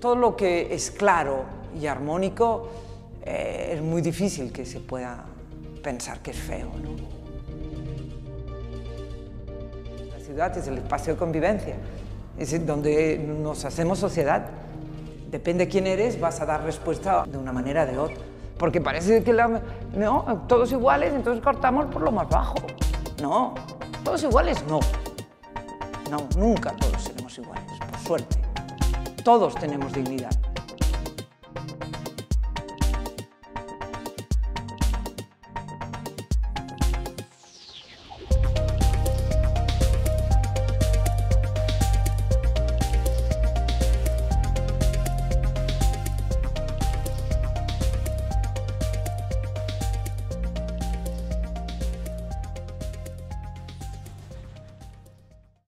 Todo lo que es claro y armónico eh, es muy difícil que se pueda pensar que es feo. ¿no? La ciudad es el espacio de convivencia, es donde nos hacemos sociedad. Depende de quién eres, vas a dar respuesta de una manera o de otra. Porque parece que no, todos iguales, entonces cortamos por lo más bajo. No, todos iguales no. No, nunca todos seremos iguales, por suerte. Todos tenemos dignidad.